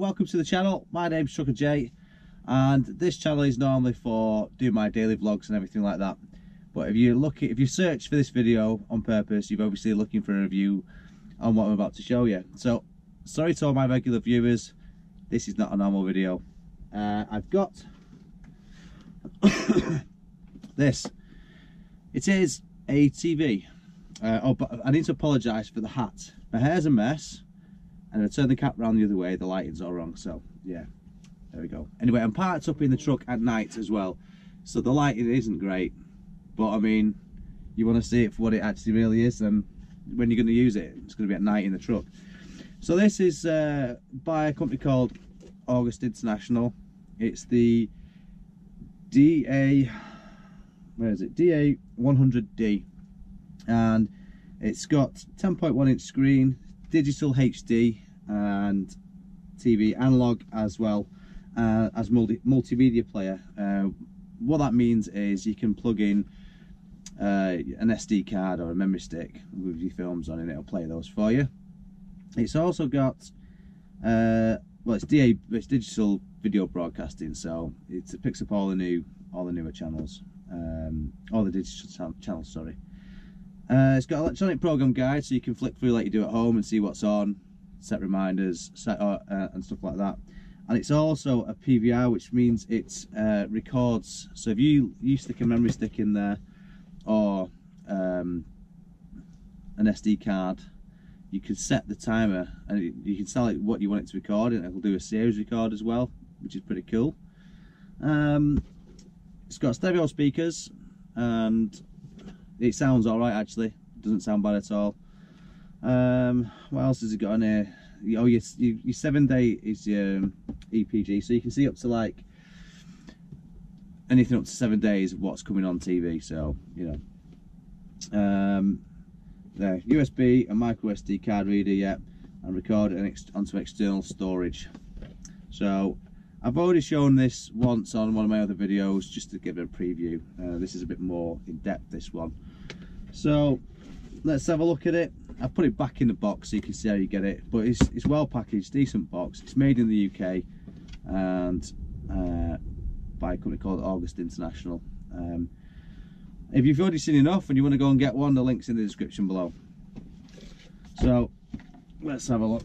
welcome to the channel. My name's Trucker Jay and this channel is normally for doing my daily vlogs and everything like that. But if you look at, if you search for this video on purpose, you're obviously looking for a review on what I'm about to show you. So sorry to all my regular viewers, this is not a normal video. Uh, I've got this. It is a TV. Uh, oh, but I need to apologise for the hat. My hair's a mess and I turn the cap around the other way, the lighting's all wrong, so yeah, there we go. Anyway, I'm parked up in the truck at night as well, so the lighting isn't great, but I mean, you want to see it for what it actually really is, and when you're going to use it, it's going to be at night in the truck. So this is uh, by a company called August International. It's the DA, where is it? DA 100D, and it's got 10.1 inch screen, digital HD and TV analog as well uh, as multi multimedia player. Uh, what that means is you can plug in uh, an SD card or a memory stick with your films on and it'll play those for you. It's also got uh, well it's DA it's digital video broadcasting so it picks up all the new all the newer channels um, all the digital channels sorry uh, it's got electronic program guide so you can flick through like you do at home and see what's on, set reminders, set uh, and stuff like that. And it's also a PVR, which means it uh, records. So if you you stick a memory stick in there, or um, an SD card, you can set the timer and you can tell it what you want it to record, and it'll do a series record as well, which is pretty cool. Um, it's got stereo speakers and it sounds all right actually. It doesn't sound bad at all. Um, what else has it got on here? Oh your, your seven day is your um, EPG so you can see up to like anything up to seven days of what's coming on TV so you know. Um, there USB a micro SD card reader yeah and record it ex onto external storage. So I've already shown this once on one of my other videos just to give it a preview. Uh, this is a bit more in depth this one. So let's have a look at it. I put it back in the box so you can see how you get it. But it's, it's well packaged, decent box. It's made in the UK and uh, by a company called August International. Um, if you've already seen enough and you want to go and get one, the link's in the description below. So let's have a look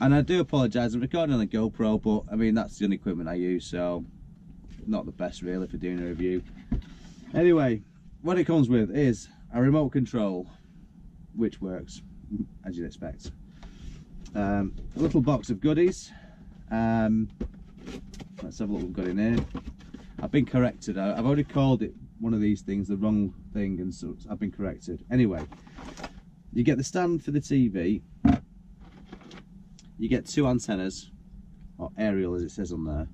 and I do apologise I'm recording on a GoPro but I mean that's the only equipment I use so not the best really for doing a review anyway what it comes with is a remote control which works as you'd expect. Um, a little box of goodies. Um, let's have a look we've got in here. I've been corrected. I've already called it one of these things the wrong thing and so I've been corrected. Anyway you get the stand for the TV you get two antennas or aerial as it says on there.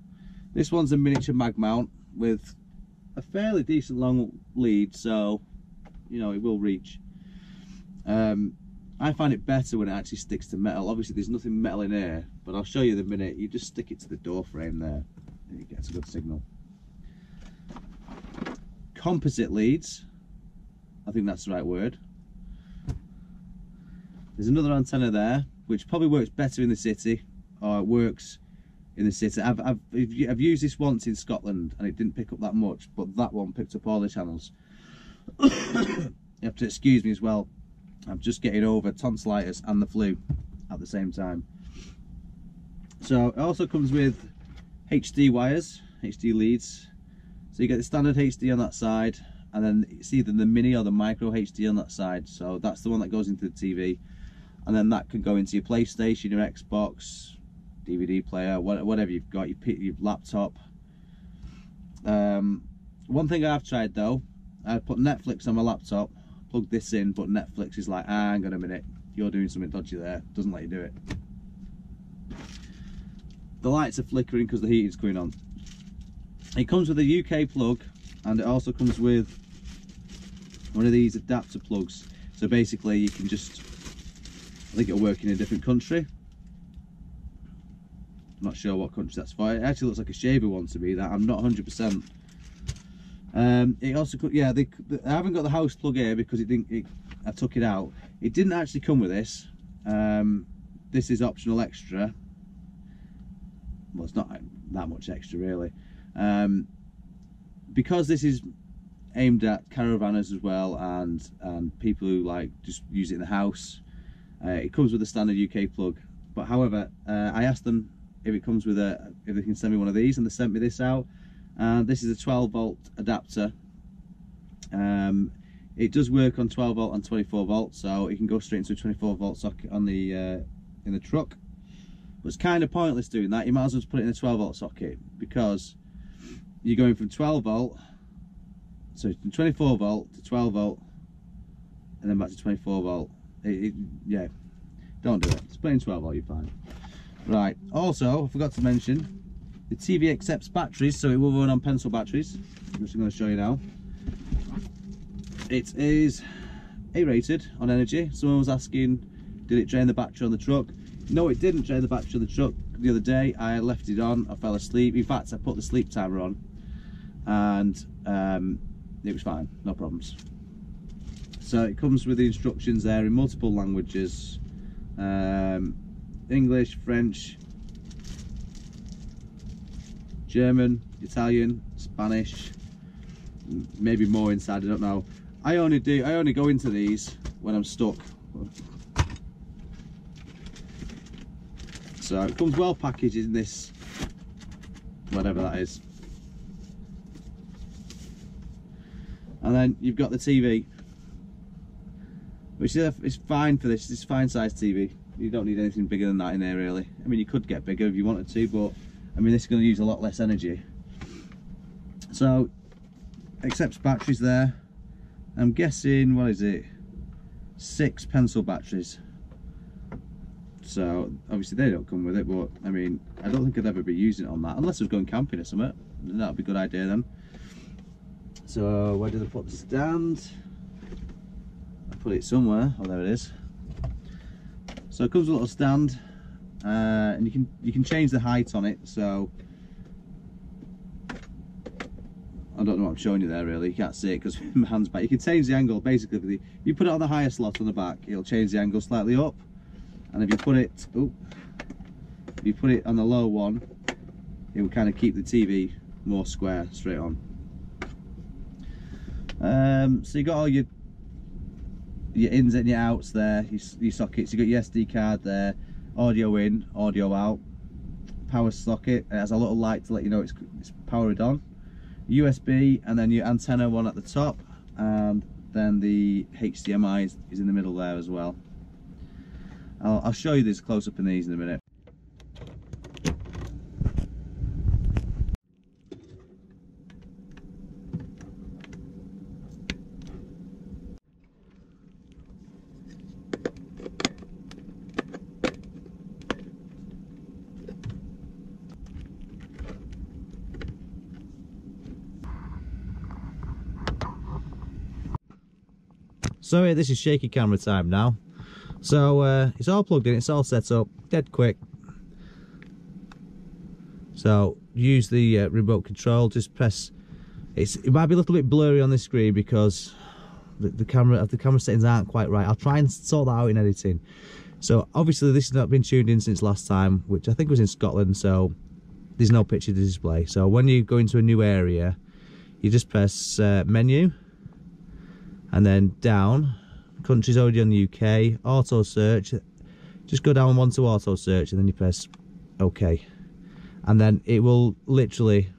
This one's a miniature mag mount with a fairly decent long lead so you know it will reach. Um, I find it better when it actually sticks to metal. Obviously there's nothing metal in here but I'll show you the minute. You just stick it to the door frame there and it gets a good signal. Composite leads. I think that's the right word. There's another antenna there which probably works better in the city or it works in the city. I've, I've, I've used this once in Scotland and it didn't pick up that much, but that one picked up all the channels. you have to excuse me as well. I'm just getting over tonsillitis and the flu at the same time. So it also comes with HD wires, HD leads. So you get the standard HD on that side and then it's either the mini or the micro HD on that side. So that's the one that goes into the TV and then that can go into your PlayStation, your Xbox, DVD player, whatever you've got, your, laptop. Um, one thing I've tried though, I put Netflix on my laptop, plug this in, but Netflix is like, ah, hang on a minute, you're doing something dodgy there, doesn't let you do it. The lights are flickering because the heating's going on. It comes with a UK plug and it also comes with one of these adapter plugs. So basically you can just I think it'll work in a different country. I'm not sure what country that's for. It actually looks like a shaver one to me. That I'm not 100%. Um, it also could, yeah. They, I haven't got the house plug here because it didn't. It, I took it out. It didn't actually come with this, um, this is optional extra. Well, it's not that much extra really. Um, because this is aimed at caravanners as well and and people who like just use it in the house. Uh, it comes with a standard UK plug, but however, uh, I asked them if it comes with a if they can send me one of these, and they sent me this out. And this is a 12 volt adapter. Um, it does work on 12 volt and 24 volt, so it can go straight into a 24 volt socket on the uh, in the truck. But it's kind of pointless doing that. You might as well just put it in a 12 volt socket because you're going from 12 volt so from 24 volt to 12 volt and then back to 24 volt it, it, yeah don't do it just put in 12 volt you're fine right. Also I forgot to mention the TV accepts batteries so it will run on pencil batteries. I'm just going to show you now. It is A rated on energy. Someone was asking did it drain the battery on the truck? No it didn't drain the battery on the truck. The other day I left it on I fell asleep. In fact I put the sleep timer on and um, it was fine, no problems. So it comes with the instructions there in multiple languages, um, English, French, German, Italian, Spanish, maybe more inside, I don't know. I only do, I only go into these when I'm stuck. So it comes well packaged in this, whatever that is. and then you've got the TV which is, fine for this it's fine size TV you don't need anything bigger than that in there really. I mean you could get bigger if you wanted to but I mean this is going to use a lot less energy. So accepts batteries there. I'm guessing what is it? Six pencil batteries. So obviously they don't come with it but I mean I don't think I'd ever be using it on that unless I was going camping or something. That would be a good idea then. So where did I put the stand? I put it somewhere. Oh, there it is. So it comes with a little stand, uh, and you can you can change the height on it. So I don't know what I'm showing you there really. You can't see it because my hand's back. You can change the angle basically. If you put it on the higher slot on the back, it'll change the angle slightly up. And if you put it, oh, if you put it on the low one, it will kind of keep the TV more square straight on. Um, so you got all your your ins and your outs there, your, your sockets. You got your SD card there, audio in, audio out, power socket. It has a little light to let you know it's, it's powered on. USB and then your antenna one at the top, and then the HDMI is, is in the middle there as well. I'll, I'll show you this close up in these in a minute. So yeah, this is shaky camera time now. So uh, it's all plugged in, it's all set up, dead quick. So use the uh, remote control, just press, it's, it might be a little bit blurry on the screen because the, the camera the camera settings aren't quite right. I'll try and sort that out in editing. So obviously this has not been tuned in since last time, which I think was in Scotland, so there's no picture to display. So when you go into a new area, you just press uh, menu, and then down countries already on the UK auto search. Just go down one to auto search and then you press OK. And then it will literally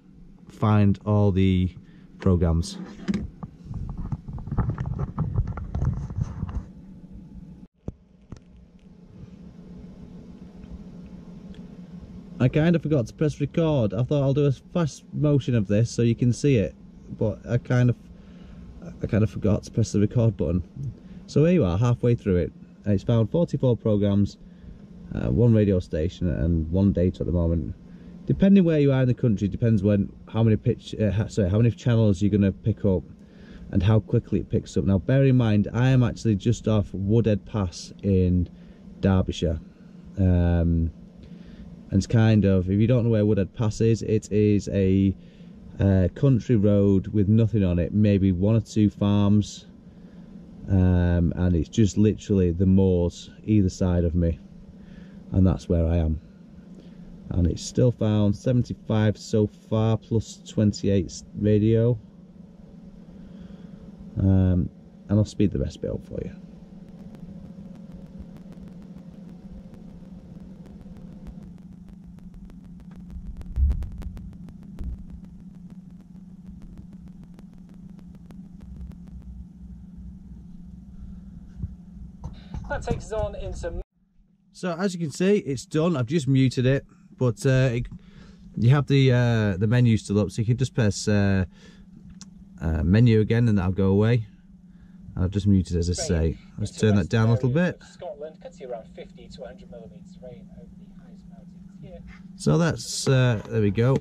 find all the programs. I kind of forgot to press record. I thought I'll do a fast motion of this so you can see it but I kind of I kind of forgot to press the record button. So here you are, halfway through it. It's found 44 programs, uh, one radio station and one data at the moment. Depending where you are in the country, depends when how many pitch, uh, sorry, how many channels you're going to pick up and how quickly it picks up. Now bear in mind, I am actually just off Woodhead Pass in Derbyshire. Um, and it's kind of, if you don't know where Woodhead Pass is, it is a country road with nothing on it maybe one or two farms um, and it's just literally the moors either side of me and that's where I am. And it's still found 75 so far plus 28 radio. Um, and I'll speed the rest bit up for you That takes us on into so as you can see, it's done. I've just muted it, but uh, it, you have the uh, the menu still up, so you can just press uh, uh, menu again, and that'll go away. I've just muted as I say. Let's turn that down a little bit. Scotland could see around 50 to 100 millimeters rain over the highest mountains here. So that's uh, there we go.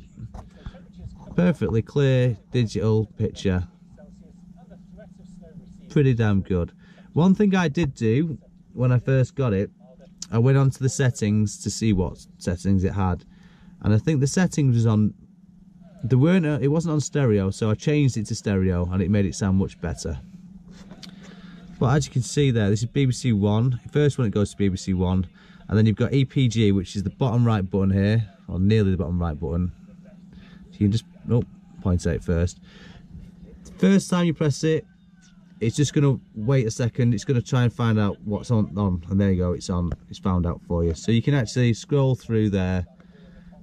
Perfectly clear digital picture. Celsius and the threat of snow received. Pretty damn good. One thing I did do when I first got it, I went onto the settings to see what settings it had, and I think the settings was on. There weren't. A, it wasn't on stereo, so I changed it to stereo, and it made it sound much better. But as you can see there, this is BBC One. First one it goes to BBC One, and then you've got EPG, which is the bottom right button here, or nearly the bottom right button. So you can just oh, point at it first. First time you press it, it's just going to wait a second it's going to try and find out what's on on and there you go it's on it's found out for you. So you can actually scroll through there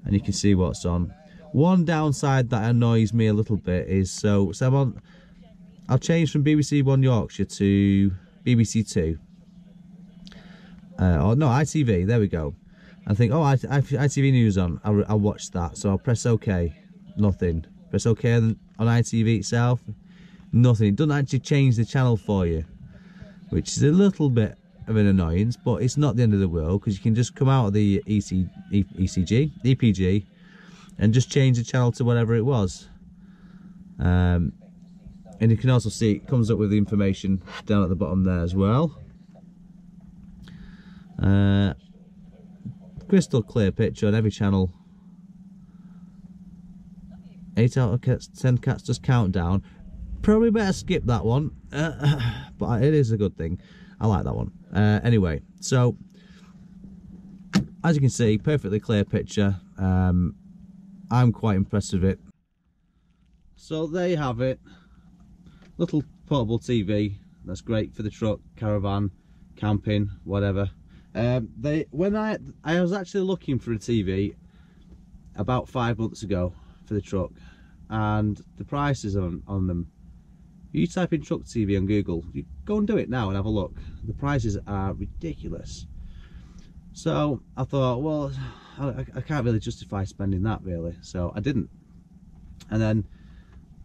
and you can see what's on. One downside that annoys me a little bit is so so I'm on I'll change from BBC One Yorkshire to BBC Two. Uh, or no ITV there we go. I think oh I, I, ITV news on I'll, I'll watch that so I'll press OK nothing. Press OK on, on ITV itself nothing. It doesn't actually change the channel for you, which is a little bit of an annoyance, but it's not the end of the world because you can just come out of the EC, ECG, EPG, and just change the channel to whatever it was. Um, and you can also see it comes up with the information down at the bottom there as well. Uh, crystal clear picture on every channel. 8 out of 10 cats does countdown probably better skip that one. Uh, but it is a good thing. I like that one. Uh, anyway so as you can see perfectly clear picture. Um, I'm quite impressed with it. So there you have it. Little portable TV that's great for the truck caravan camping whatever. Um, they when I I was actually looking for a TV about five months ago for the truck and the prices on, on them you type in truck TV on Google, you go and do it now and have a look. The prices are ridiculous. So I thought, well, I, I can't really justify spending that really. So I didn't. And then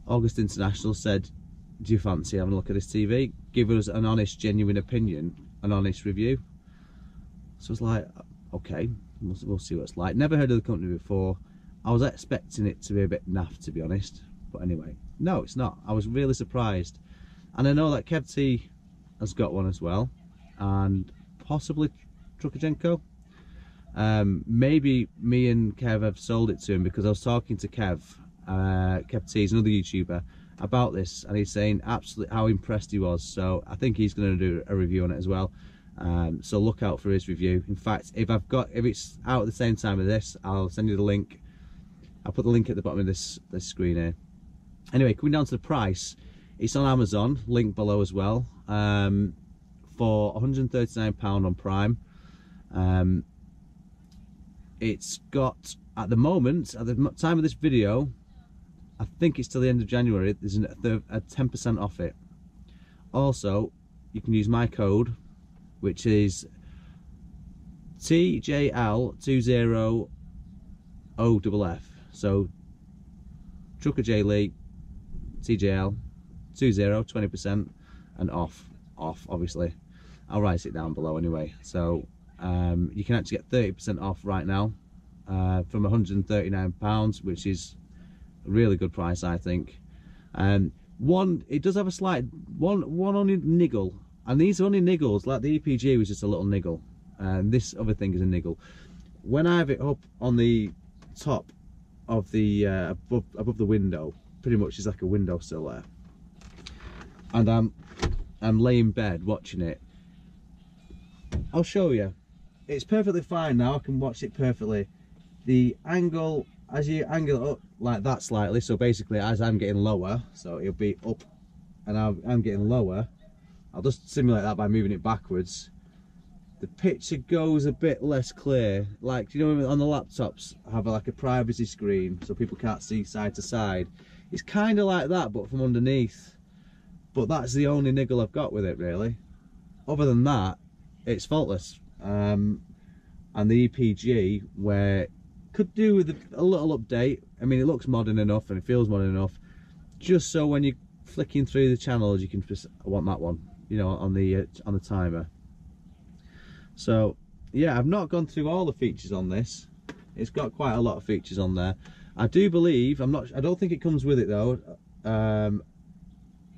August International said, do you fancy having a look at this TV? Give us an honest, genuine opinion, an honest review. So it's like, okay, we'll, we'll see what it's like. Never heard of the company before. I was expecting it to be a bit naff, to be honest. But anyway, no, it's not. I was really surprised. And I know that KevTee has got one as well. And possibly Truckagenko. Um, maybe me and Kev have sold it to him because I was talking to Kev, uh, KevTee, is another YouTuber, about this. And he's saying absolutely how impressed he was. So I think he's going to do a review on it as well. Um, so look out for his review. In fact, if I've got, if it's out at the same time as this, I'll send you the link. I'll put the link at the bottom of this, this screen here anyway coming down to the price it's on amazon link below as well um, for 139 pound on prime. Um, it's got at the moment at the time of this video i think it's till the end of january there's a 10 percent off it. Also you can use my code which is tjl20 off so trucker jay lea TJL 20 20% and off off obviously. I'll write it down below anyway. So um, you can actually get 30% off right now uh, from 139 pounds which is a really good price I think. Um, one it does have a slight one one only niggle and these are only niggles like the EPG was just a little niggle and this other thing is a niggle. When I have it up on the top of the uh, above above the window pretty much is like a windowsill there and I'm I'm laying in bed watching it I'll show you it's perfectly fine now. I can watch it perfectly. The angle, as you angle it up like that slightly, so basically as I'm getting lower, so it'll be up and I'm getting lower, I'll just simulate that by moving it backwards. The picture goes a bit less clear. Like, you know, on the laptops, have like a privacy screen so people can't see side to side. It's kind of like that, but from underneath. But that's the only niggle I've got with it, really. Other than that, it's faultless. Um, and the EPG, where could do with a little update. I mean, it looks modern enough and it feels modern enough. Just so when you're flicking through the channels, you can just, want that one, you know, on the uh, on the timer. So, yeah, I've not gone through all the features on this. It's got quite a lot of features on there. I do believe, I'm not, I don't think it comes with it though. Um,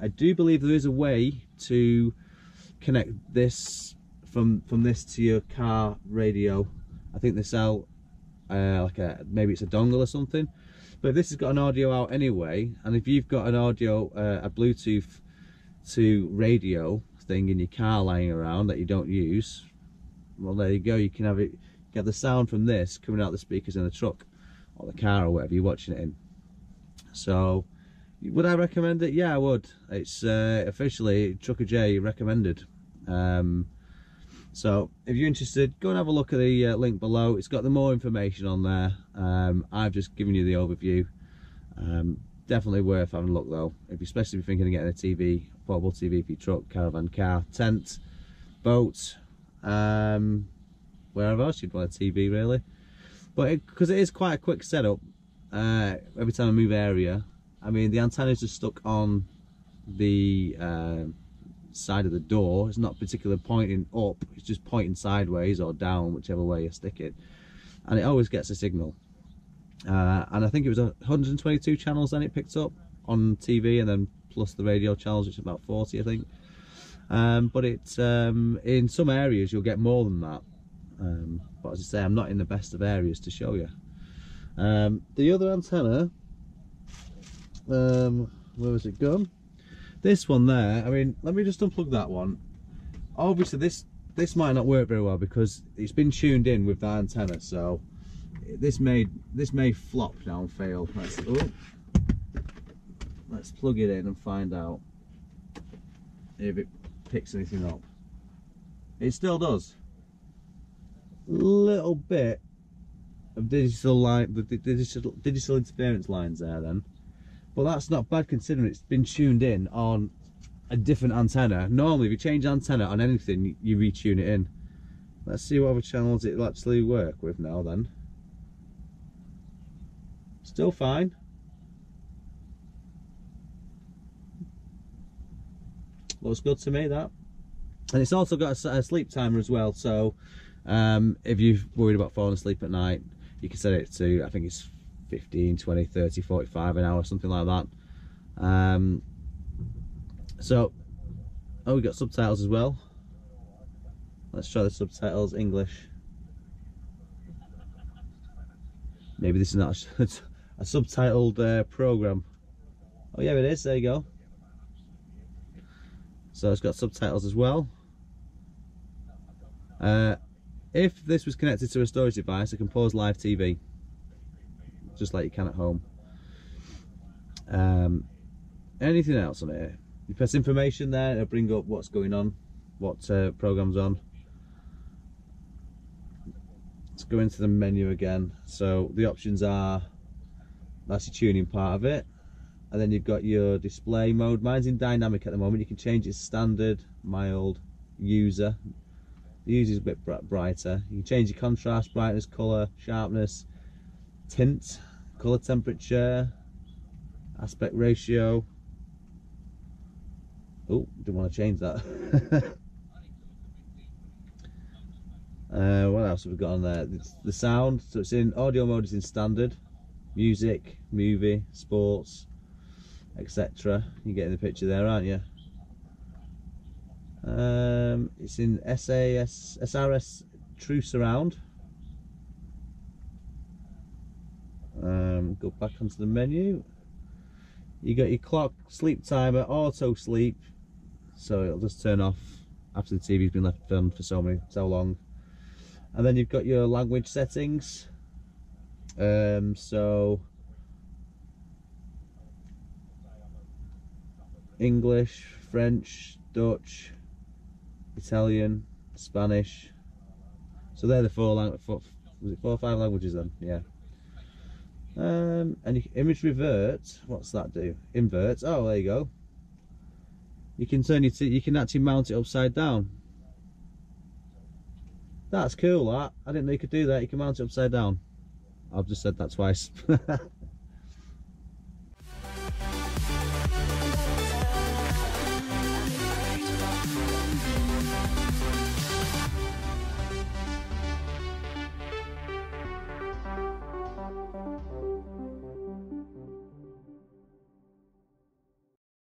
I do believe there is a way to connect this from from this to your car radio. I think they sell uh, like a maybe it's a dongle or something. But this has got an audio out anyway, and if you've got an audio, uh, a Bluetooth to radio thing in your car lying around that you don't use, well there you go. You can have it, get the sound from this coming out the speakers in the truck or the car or whatever you're watching it in. So, would I recommend it? Yeah, I would. It's uh, officially Trucker Jay recommended. Um, so if you're interested, go and have a look at the uh, link below. It's got the more information on there. Um, I've just given you the overview. Um, definitely worth having a look though, if you especially if you're thinking of getting a TV, portable TV for your truck, caravan car, tent, boat, um, wherever else you'd want a TV really. But because it, it is quite a quick setup, uh, every time I move area, I mean the antennas are stuck on the uh, side of the door. It's not particularly pointing up, it's just pointing sideways or down, whichever way you stick it. And it always gets a signal. Uh, and I think it was 122 channels then it picked up on TV and then plus the radio channels, which is about 40 I think. Um, but it's um, in some areas you'll get more than that. Um, but as I say, I'm not in the best of areas to show you. Um, the other antenna, um, where was it gone? This one there, I mean, let me just unplug that one. Obviously this this might not work very well because it's been tuned in with the antenna, so this may this may flop now and fail. Let's, oh, let's plug it in and find out if it picks anything up. It still does. Little bit of digital line, the digital digital interference lines there then. But that's not bad considering it's been tuned in on a different antenna. Normally if you change antenna on anything you retune it in. Let's see what other channels it'll actually work with now then. Still fine. Looks good to me that. And it's also got a sleep timer as well so um, if you're worried about falling asleep at night you can set it to I think it's 15 20 30 45 an hour something like that. Um, so oh we got subtitles as well. Let's try the subtitles English. Maybe this is not a, a subtitled uh, program. Oh yeah it is. There you go. So it's got subtitles as well. Uh, if this was connected to a storage device I can pause live TV just like you can at home. Um, anything else on here? You press information there, it'll bring up what's going on, what uh, program's on. Let's go into the menu again. So the options are, that's your tuning part of it. And then you've got your display mode. Mine's in dynamic at the moment. You can change it standard, mild, user. User is a bit brighter. You can change your contrast, brightness, colour, sharpness, tint, color temperature, aspect ratio. Oh, didn't want to change that. uh, what else have we got on there? The sound, so it's in audio mode, it's in standard, music, movie, sports, etc. You're getting the picture there, aren't you? Um, it's in SAS, SRS True Surround. um, go back onto the menu you got your clock sleep timer auto sleep so it'll just turn off after the TV's been left on for so many so long and then you've got your language settings. Um, so English, French, Dutch, Italian, Spanish. So they're the four lang- four, was it four or five languages then? Yeah. Um, and you, image revert. What's that do? Invert. Oh, there you go. You can turn it. You can actually mount it upside down. That's cool. That I didn't know you could do that. You can mount it upside down. I've just said that twice.